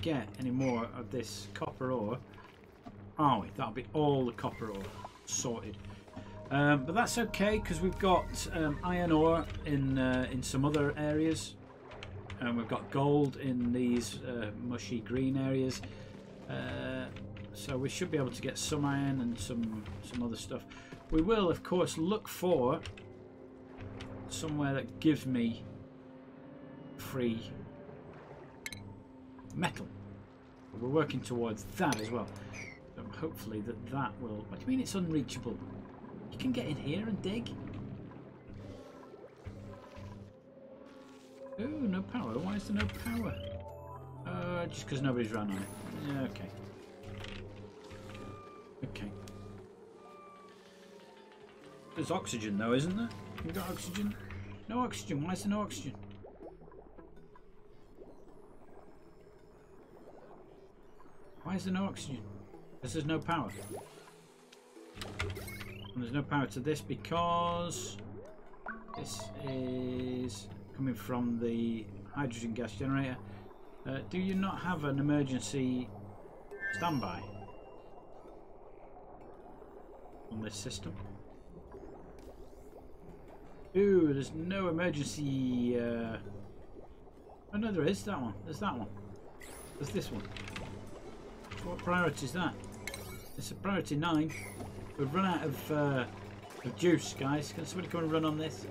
get any more of this copper ore, are we? That'll be all the copper ore sorted. Um, but that's okay because we've got um, iron ore in uh, in some other areas, and we've got gold in these uh, mushy green areas. Uh, so we should be able to get some iron and some some other stuff. We will, of course, look for somewhere that gives me free metal. We're working towards that as well. So hopefully that that will... What do you mean it's unreachable? You can get in here and dig. Oh, no power. Why is there no power? Uh, just because nobody's run on it. Yeah, okay. Okay. There's oxygen though, isn't there? You got oxygen? No oxygen. Why is there no oxygen? Why is there no oxygen? Because there's no power. And there's no power to this because this is coming from the hydrogen gas generator. Uh, do you not have an emergency standby on this system? Ooh, there's no emergency. Uh... Oh no, there is that one. There's that one. There's this one. What priority is that? It's a priority nine. We've run out of, uh, of juice, guys. Can somebody come and run on this?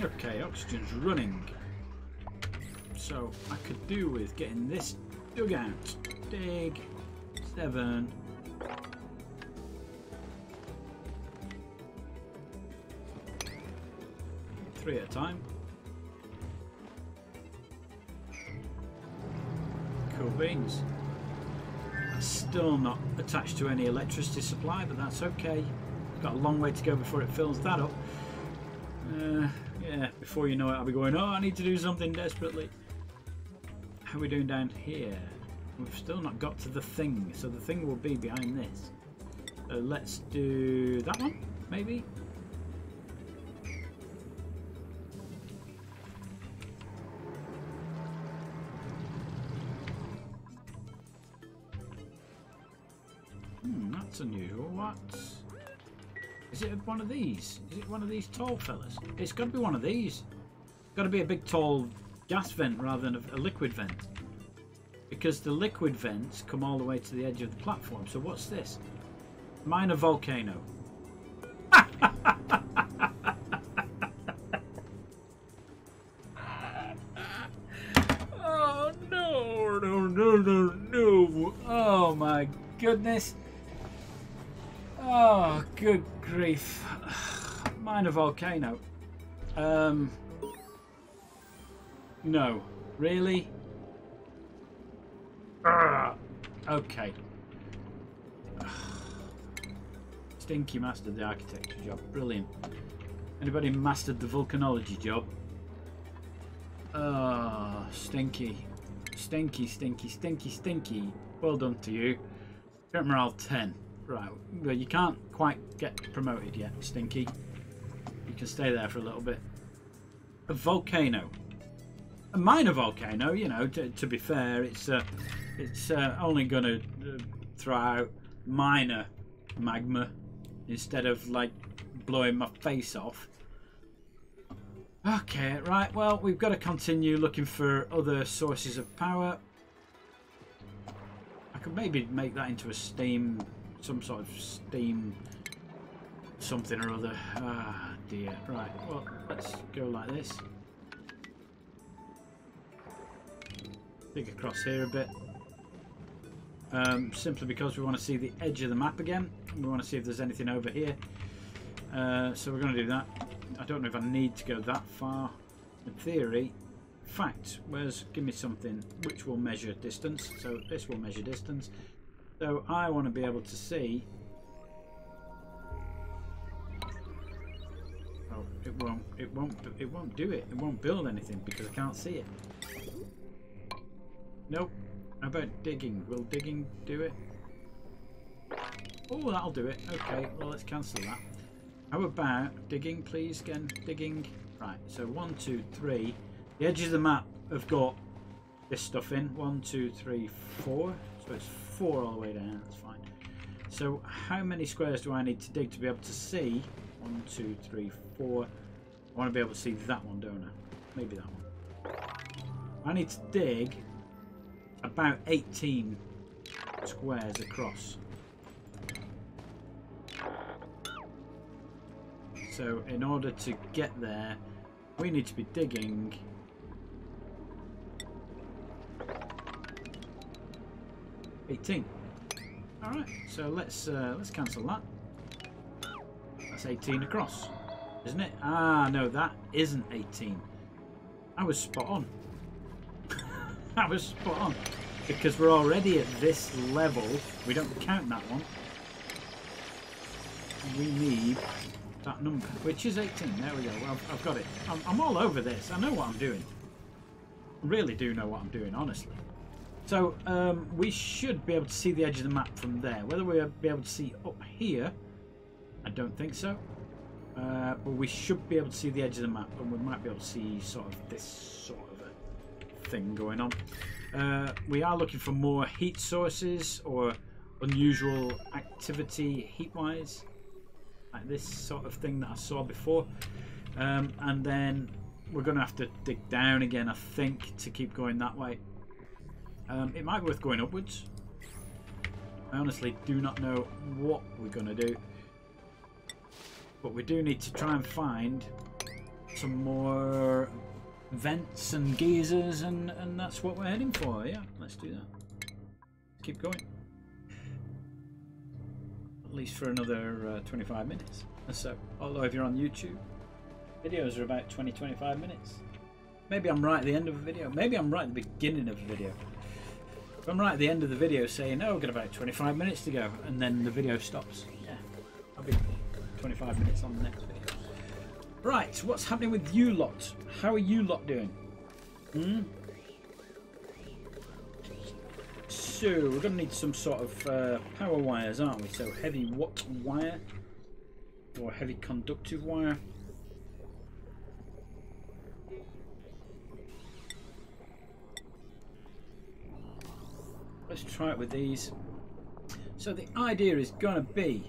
Okay, oxygen's running. So I could do with getting this dug out. Dig. Seven. Three at a time. Cool beans. Still not attached to any electricity supply, but that's okay. Got a long way to go before it fills that up. Uh, yeah, before you know it, I'll be going, oh, I need to do something desperately. How are we doing down here? We've still not got to the thing, so the thing will be behind this. So let's do that one, maybe? Hmm, that's unusual. What? Is it one of these? Is it one of these tall fellas? It's got to be one of these. Got to be a big tall gas vent rather than a, a, liquid vent. Because the liquid vents come all the way to the edge of the platform. So what's this? Minor volcano. oh no, no, no, no, no. Oh my goodness. Grief. Minor volcano. Um, no. Really? Okay. Stinky mastered the architecture job. Brilliant. Anybody mastered the volcanology job? Oh, stinky. Stinky, stinky, stinky, stinky. Well done to you. Current morale 10. Right, well you can't quite get promoted yet, Stinky. You can stay there for a little bit. A volcano. A minor volcano, you know, to, to be fair, it's uh, it's uh, only going to uh, throw out minor magma instead of like blowing my face off. Okay, right, well, we've got to continue looking for other sources of power. I could maybe make that into a steam some sort of steam something or other. Ah, dear. Right, well, let's go like this. Dig across here a bit. Um, simply because we want to see the edge of the map again. We want to see if there's anything over here. Uh, so we're going to do that. I don't know if I need to go that far. In theory, fact, where's give me something which will measure distance. So this will measure distance. So I want to be able to see. Won't. It won't. It won't do it. It won't build anything because I can't see it. Nope. How about digging? Will digging do it? Oh, that'll do it. Okay, well, let's cancel that. How about digging, please? Again, digging. Right, so one, two, three. The edges of the map have got this stuff in. One, two, three, four. So it's four all the way down. That's fine. So how many squares do I need to dig to be able to see? One, two, three, four. I want to be able to see that one, don't I? Maybe that one. I need to dig about 18 squares across. So in order to get there, we need to be digging Eighteen. All right. So let's uh, let's cancel that. That's eighteen across, isn't it? Ah, no, that isn't eighteen. I was spot on. I was spot on because we're already at this level. We don't count that one. We need that number, which is 18. There we go. Well, I've got it. I'm, I'm all over this. I know what I'm doing. I really do know what I'm doing, honestly. So um, we should be able to see the edge of the map from there. Whether we'll be able to see up here, I don't think so. Uh, but we should be able to see the edge of the map, and we might be able to see sort of this sort of a thing going on. Uh, we are looking for more heat sources or unusual activity heat-wise like this sort of thing that I saw before. Um, and then we're going to have to dig down again, I think, to keep going that way. Um, it might be worth going upwards. I honestly do not know what we're going to do. But we do need to try and find some more vents and geysers and, and that's what we're heading for. Yeah, let's do that. Keep going at least for another uh, 25 minutes so. Although if you're on YouTube, videos are about 20-25 minutes. Maybe I'm right at the end of a video. Maybe I'm right at the beginning of a video. If I'm right at the end of the video saying, oh, we've got about 25 minutes to go, and then the video stops. Yeah, I'll be 25 minutes on the next video. Right, what's happening with you lot? How are you lot doing? Hmm? So, we're going to need some sort of uh, power wires, aren't we? So, heavy watt wire or heavy conductive wire. Let's try it with these. So the idea is going to be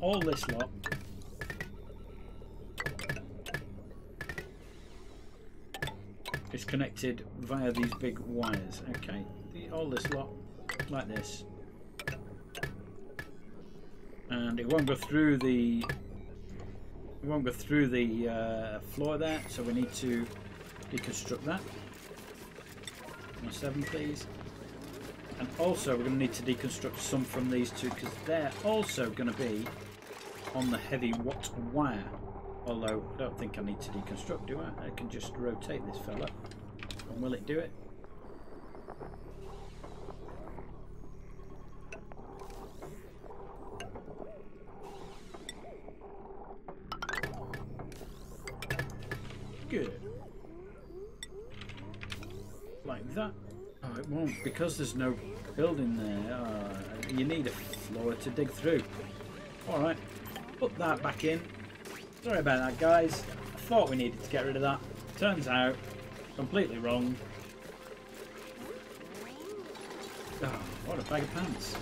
all this lot is connected via these big wires. Okay, the, all this lot like this, and it won't go through the it won't go through the uh, floor there. So we need to deconstruct that. Number seven, please. And also, we're going to need to deconstruct some from these two because they're also going to be on the heavy watt wire. Although, I don't think I need to deconstruct, do I? I can just rotate this fella. And will it do it? Good. Like that. Oh, it won't, because there's no building there. Uh, you need a floor to dig through. Alright, that back in. Sorry about that, guys. I thought we needed to get rid of that. Turns out, completely wrong. Oh, what a bag of pants.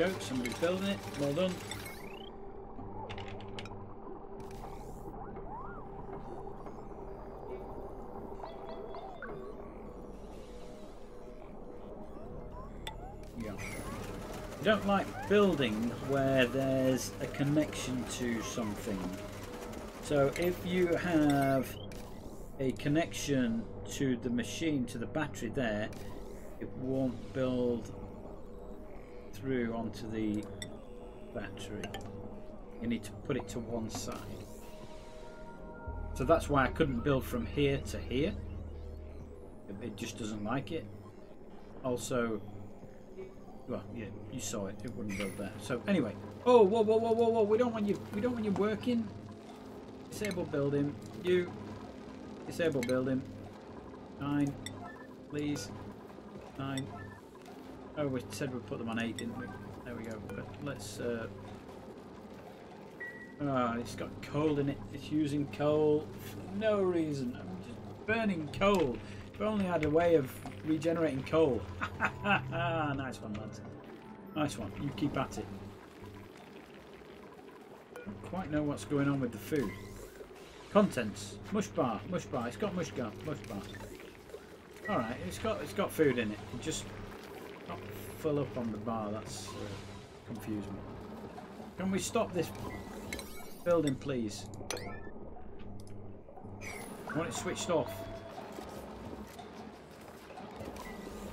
Go, somebody's building it, well done. Yeah. I don't like building where there's a connection to something. So if you have a connection to the machine, to the battery there, it won't build through onto the battery. You need to put it to one side. So that's why I couldn't build from here to here. It just doesn't like it. Also, well, yeah, you saw it. It wouldn't build there. So anyway, oh, whoa, whoa, whoa, whoa, whoa! We don't want you. We don't want you working. Disable building. You disable building. Nine, please. Nine. Oh, we said we'd put them on eight, didn't we? There we go. But let's. Uh... Oh, it's got coal in it. It's using coal for no reason. I'm just burning coal. If only had a way of regenerating coal. nice one, lads. Nice one. You keep at it. I don't quite know what's going on with the food. Contents. Mush bar. Mush bar. It's got mush bar. Mush bar. Alright, it's got it's got food in it. it just fill up on the bar. That's uh, confused me. Can we stop this building, please? I want it switched off.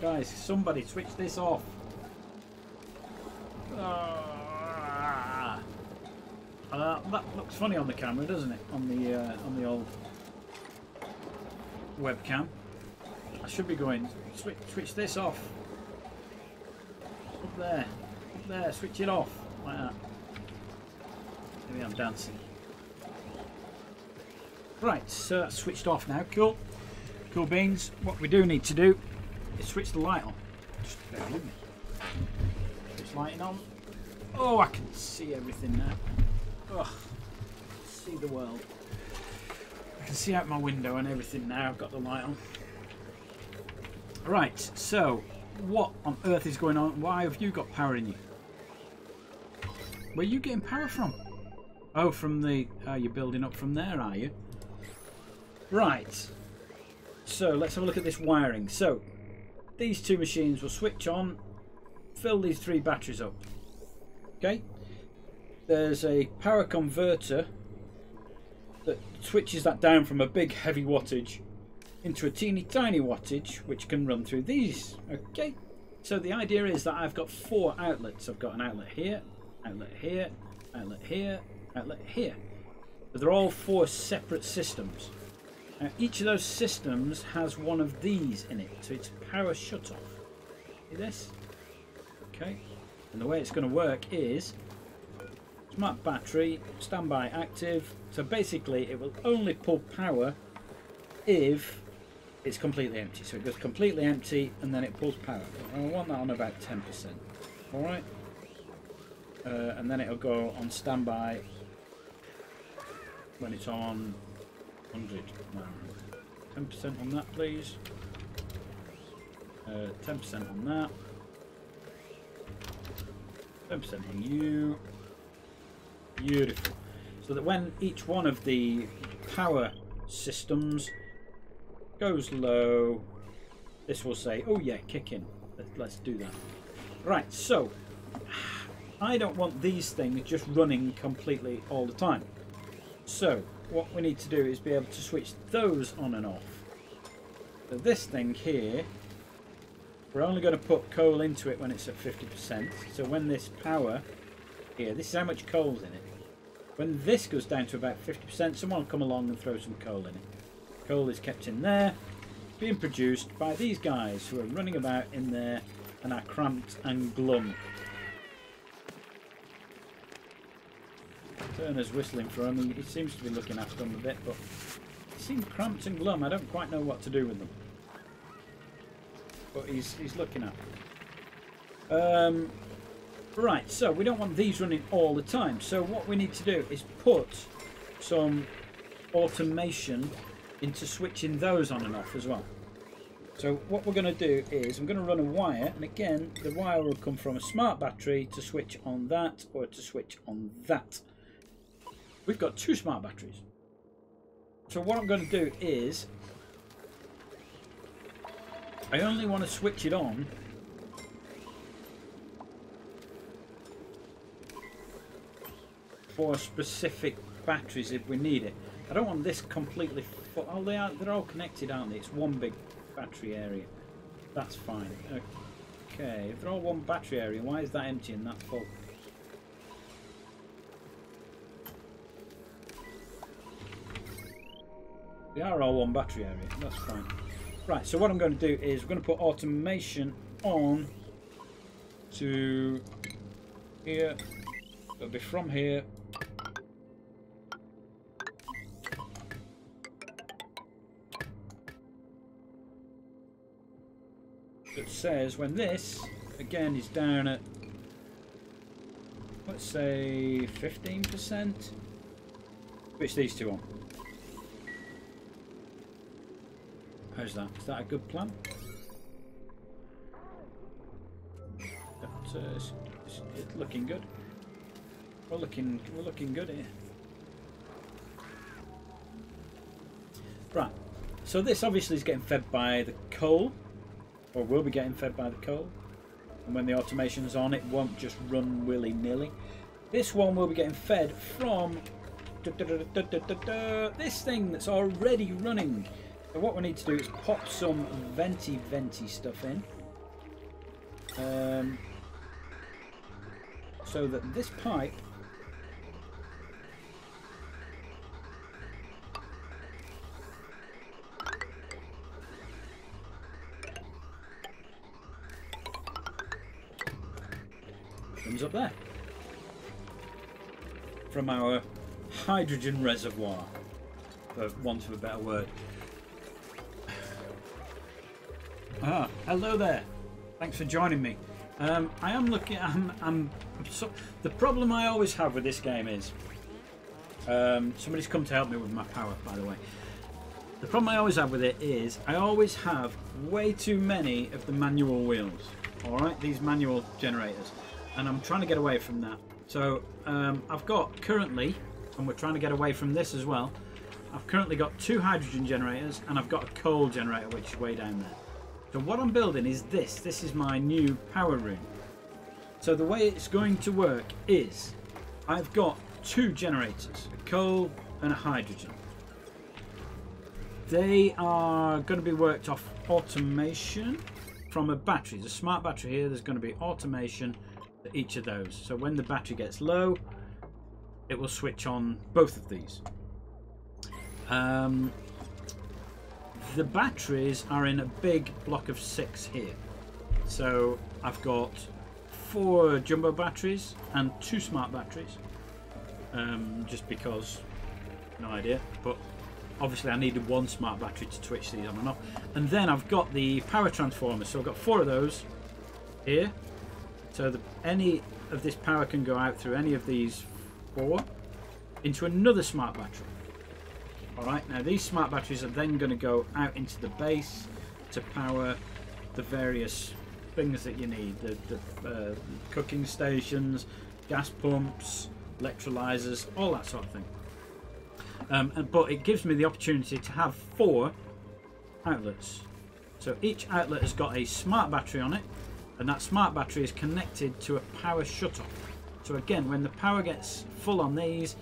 Guys, somebody switch this off. Ah. Uh, that looks funny on the camera, doesn't it? On the uh, on the old webcam. I should be going switch switch this off. There, there, switch it off like that. Maybe I'm dancing. Right, so that's switched off now. Cool, cool beans. What we do need to do is switch the light on. Just bear with me. Switch lighting on. Oh, I can see everything now. Oh, see the world. I can see out my window and everything now. I've got the light on. Right, so what on earth is going on? Why have you got power in you? Where are you getting power from? Oh, from the... Oh, you're building up from there, are you? Right. So, let's have a look at this wiring. So, these two machines will switch on, fill these three batteries up. Okay? There's a power converter that switches that down from a big heavy wattage into a teeny tiny wattage which can run through these. Okay? So the idea is that I've got four outlets. I've got an outlet here, outlet here, outlet here, outlet here. But they're all four separate systems. Now, each of those systems has one of these in it, so it's power shut off. See this? Okay. And the way it's going to work is smart battery, standby active. So basically, it will only pull power if it's completely empty. So it goes completely empty and then it pulls power. I want that on about 10%. Alright? Uh, and then it'll go on standby when it's on 100. 10% on that, please. 10% uh, on that. 10% on you. Beautiful. So that when each one of the power systems goes low, this will say, oh yeah, kick in. Let's do that. Right, so I don't want these things just running completely all the time. So what we need to do is be able to switch those on and off. So this thing here, we're only going to put coal into it when it's at 50%. So when this power here, this is how much coal's in it. When this goes down to about 50%, someone will come along and throw some coal in it. Coal is kept in there, being produced by these guys who are running about in there and are cramped and glum. Turner's whistling for him. He seems to be looking after them a bit, but they seem cramped and glum. I don't quite know what to do with them. But he's, he's looking at them. Um, right, so we don't want these running all the time. So what we need to do is put some automation into switching those on and off as well. So what we're going to do is I'm going to run a wire and again the wire will come from a smart battery to switch on that or to switch on that. We've got two smart batteries. So what I'm going to do is I only want to switch it on for specific batteries if we need it. I don't want this completely full. Oh, they are, they're all connected, aren't they? It's one big battery area. That's fine. Okay, if they're all one battery area, why is that empty and that full? They are all one battery area, that's fine. Right, so what I'm going to do is we're going to put automation on to here. It'll be from here. Says when this, again, is down at, let's say 15%, switch these two on. How's that? Is that a good plan? That, uh, it's, it's, it's looking good. We're looking we're looking good here. Right. So this obviously is getting fed by the coal, or will be getting fed by the coal. And when the automation's on, it won't just run willy nilly. This one will be getting fed from da, da, da, this thing that's already running. So what we need to do is pop some venti venti stuff in. Um, so that this pipe comes up there from our hydrogen reservoir for want of a better word Ah, hello there. Thanks for joining me. Um, I am looking. I'm. I'm. So, the problem I always have with this game is um, somebody's come to help me with my power. By the way, the problem I always have with it is I always have way too many of the manual wheels. All right, these manual generators, and I'm trying to get away from that. So um, I've got currently, and we're trying to get away from this as well. I've currently got two hydrogen generators, and I've got a coal generator, which is way down there. So what I'm building is this. This is my new power room. So the way it's going to work is I've got two generators, a coal and a hydrogen. They are going to be worked off automation from a battery. There's a smart battery here. There's going to be automation each of those. So when the battery gets low, it will switch on both of these. Um, the batteries are in a big block of six here. So I've got four jumbo batteries and two smart batteries. Um, just because, no idea. But obviously I needed one smart battery to switch these on and off. And then I've got the power transformers. So I've got four of those here. So the, any of this power can go out through any of these four into another smart battery. Alright, now these smart batteries are then going to go out into the base to power the various things that you need. The, the uh, cooking stations, gas pumps, electrolyzers, all that sort of thing. Um, and, but it gives me the opportunity to have four outlets. So each outlet has got a smart battery on it, and that smart battery is connected to a power shut-off. So again, when the power gets full on these,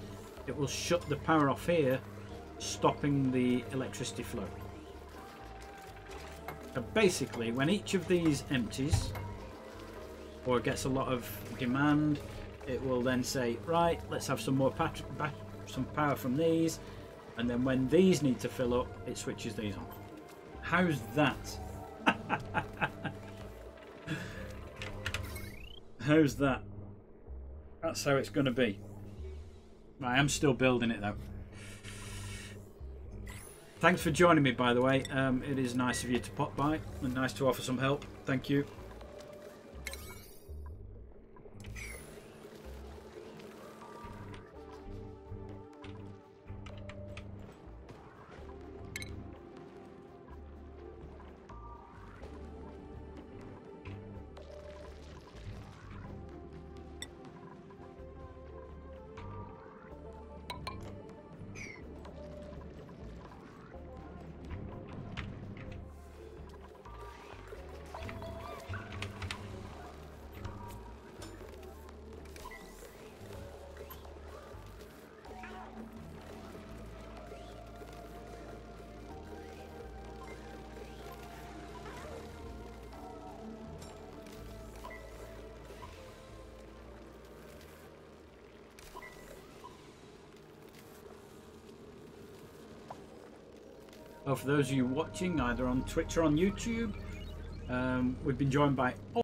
it will shut the power off here stopping the electricity flow. So basically, when each of these empties or gets a lot of demand, it will then say, right, let's have some more some power from these, and then when these need to fill up, it switches these on. How's that? How's that? That's how it's going to be. I am still building it though. Thanks for joining me, by the way. Um, it is nice of you to pop by and nice to offer some help. Thank you. For those of you watching either on Twitch or on YouTube, um, we've been joined by